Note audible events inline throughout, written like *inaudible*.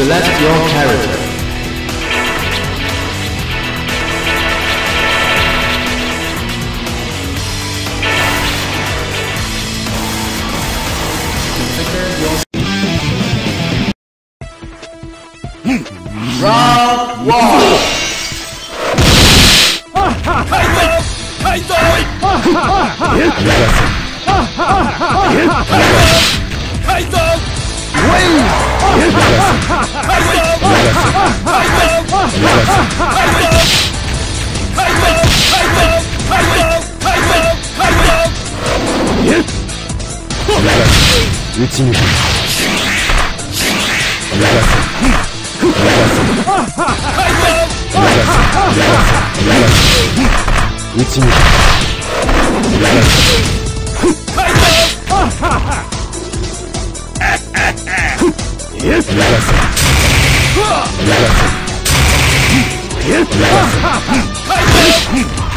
Select your character. Round one. Win! *laughs* 打ち抜く逃がす逃がす逃がす逃がす逃がす打ち抜く逃がす逃がす逃がす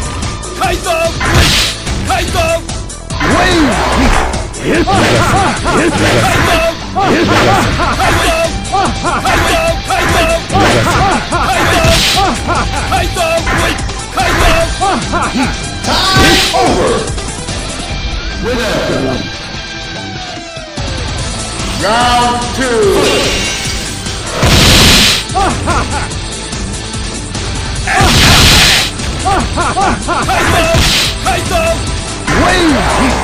カイトカイトカイト Round two. Wave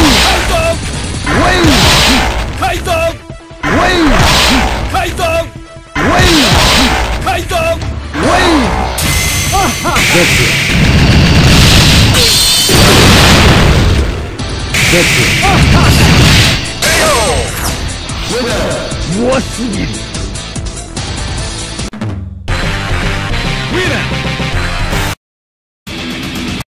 弱すぎる